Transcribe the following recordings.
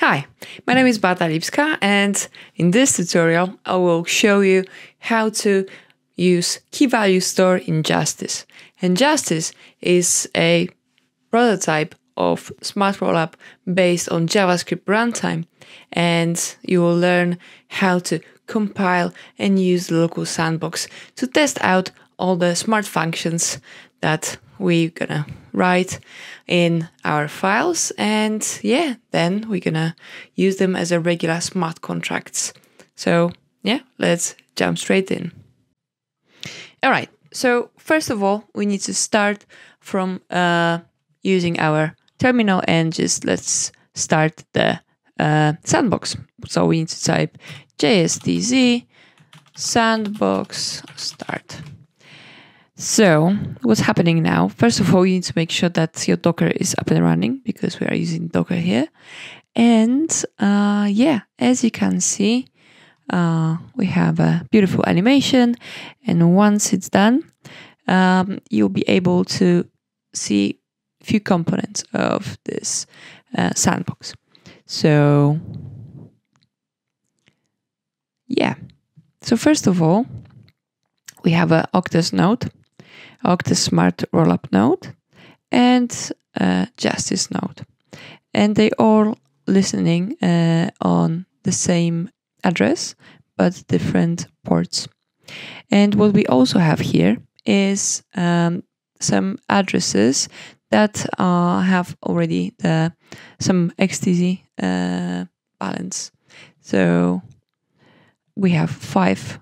Hi, my name is Beata Lipska and in this tutorial I will show you how to use key value store in Jstz. And Jstz is a prototype of Smart Rollup based on JavaScript runtime and you will learn how to compile and use the local sandbox to test out all the smart functions that we're gonna write in our files and yeah then we're gonna use them as a regular smart contracts. So yeah let's jump straight in. All right so first of all we need to start from uh, using our terminal and just let's start the uh, sandbox. So we need to type jstz sandbox start so what's happening now? First of all, you need to make sure that your Docker is up and running because we are using Docker here. And uh, yeah, as you can see, uh, we have a beautiful animation. And once it's done, um, you'll be able to see a few components of this uh, sandbox. So yeah. So first of all, we have a Octez node Octez Smart Rollup node and uh, Jstz node. And they all listening uh, on the same address but different ports. And what we also have here is um, some addresses that uh, have already the some XTZ uh, balance. So we have five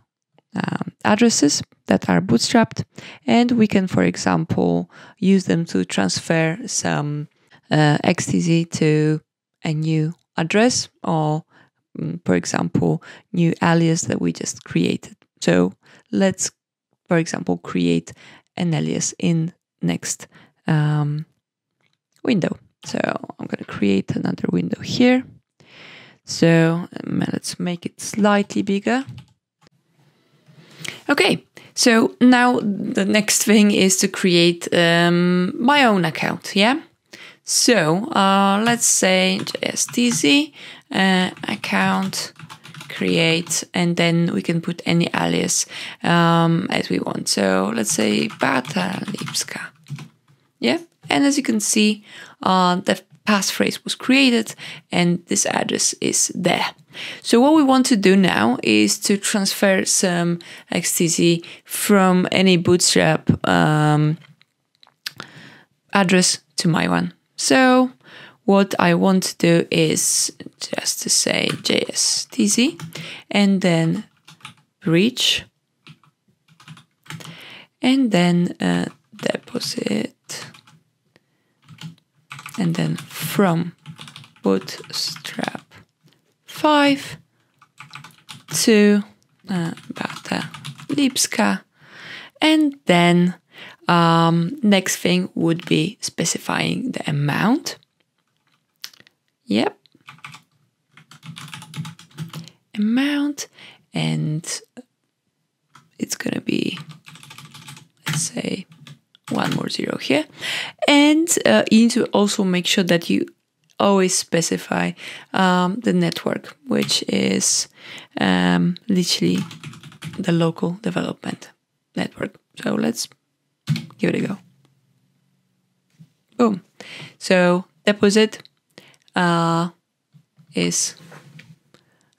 um, addresses that are bootstrapped and we can for example use them to transfer some uh, xtz to a new address or um, for example new alias that we just created. So let's for example create an alias in next um, window. So i'm going to create another window here. So um, let's make it slightly bigger. Okay, so now the next thing is to create um, my own account, yeah? So uh, let's say stz uh, account create and then we can put any alias um, as we want. So let's say Beata Lipska. Yeah, and as you can see, uh, the passphrase was created and this address is there. So what we want to do now is to transfer some XTZ from any bootstrap um, address to my one. So what I want to do is just to say JSTZ and then reach and then uh, deposit and then from bootstrap 5 2 uh, Beata Lipska. And then um, next thing would be specifying the amount. Yep. Amount and it's gonna be let's say one more zero here. And uh, you need to also make sure that you always specify um, the network, which is um, literally the local development network. So let's give it a go. Boom. So deposit uh, is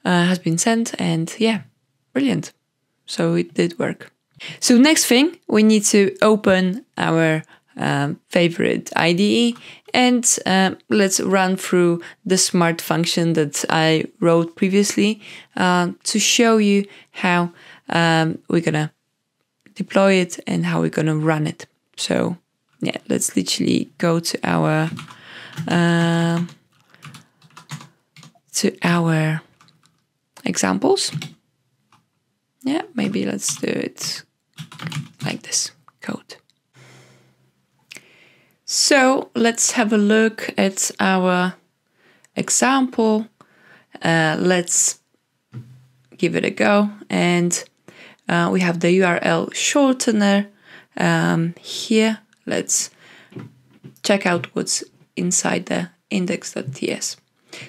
uh, has been sent, and yeah, brilliant. So it did work. So next thing, we need to open our um, favorite IDE. And uh, let's run through the smart function that I wrote previously uh, to show you how um, we're gonna deploy it and how we're gonna run it. So yeah, let's literally go to our uh, to our examples. Yeah, maybe let's do it like this code. So let's have a look at our example. Uh, let's give it a go. And uh, we have the URL shortener um, here. Let's check out what's inside the index.ts.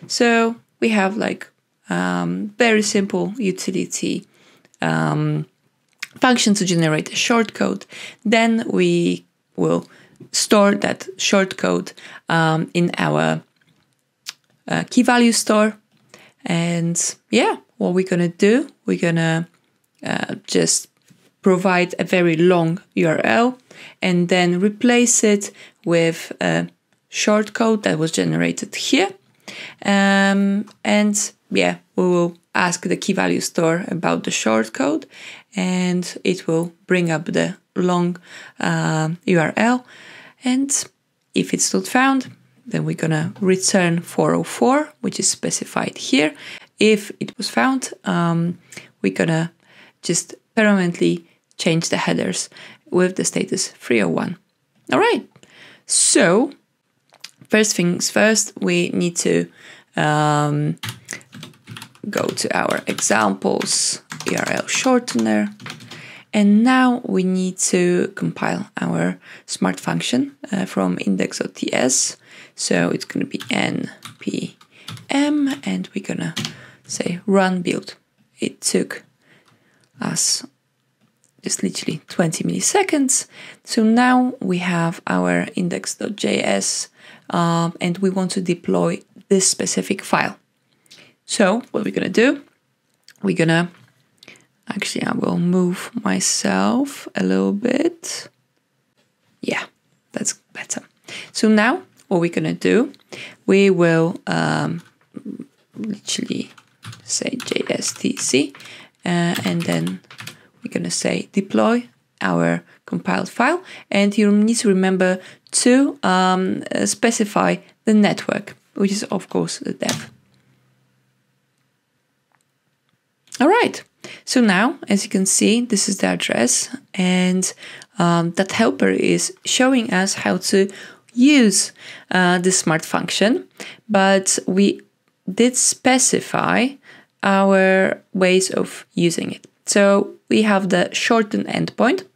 So we have like um, very simple utility um, function to generate a shortcode. Then we will store that shortcode um, in our uh, key value store. And yeah, what we're gonna do, we're gonna uh, just provide a very long URL and then replace it with a shortcode that was generated here. Um, and yeah, we will ask the key value store about the shortcode and it will bring up the long uh, URL. And if it's not found, then we're gonna return 404, which is specified here. If it was found, um, we're gonna just permanently change the headers with the status 301. All right, so first things first, we need to um, go to our examples URL shortener. And now we need to compile our smart function uh, from index.ts. So it's going to be npm and we're going to say run build. It took us just literally 20 milliseconds. So now we have our index.js um, and we want to deploy this specific file. So what we're going to do, we're going to, actually I will move myself a little bit. Yeah, that's better. So now what we're going to do, we will um, literally say JSTC uh, and then we're going to say deploy our compiled file and you need to remember to um, specify the network which is of course the dev. All right, so now as you can see this is the address and um, that helper is showing us how to use uh, the smart function but we did specify our ways of using it. So we have the shortened endpoint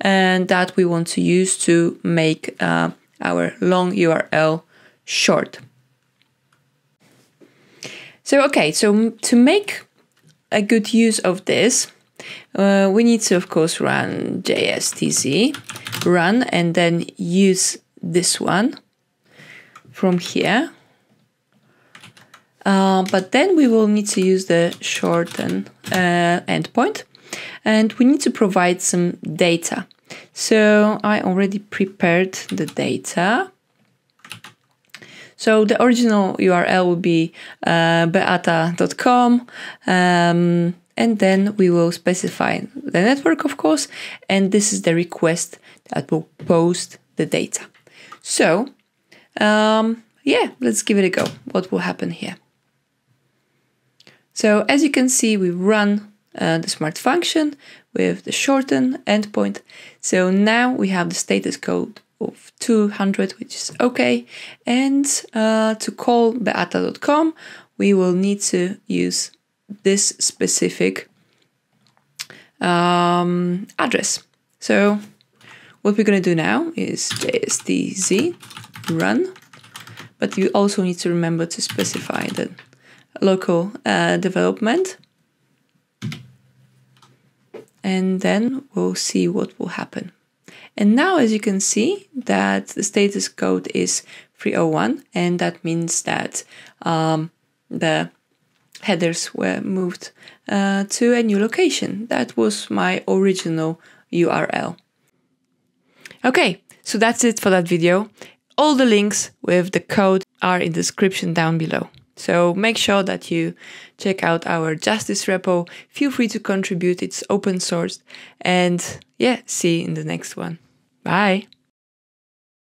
and that we want to use to make uh, our long URL short. So, okay, so to make a good use of this, uh, we need to, of course, run jstz run and then use this one from here. Uh, but then we will need to use the shorten uh, endpoint and we need to provide some data. So I already prepared the data. So the original URL will be uh, beata.com um, and then we will specify the network, of course, and this is the request that will post the data. So um, yeah, let's give it a go. What will happen here? So as you can see, we run uh, the smart function with the shorten endpoint. So now we have the status code of 200, which is okay. And uh, to call beata.com, we will need to use this specific um, address. So what we're going to do now is jstz run, but you also need to remember to specify the local uh, development and then we'll see what will happen. And now as you can see that the status code is 301 and that means that um, the headers were moved uh, to a new location. That was my original URL. Okay, so that's it for that video. All the links with the code are in the description down below. So make sure that you check out our Jstz repo. Feel free to contribute, it's open source. And yeah, see you in the next one. Bye.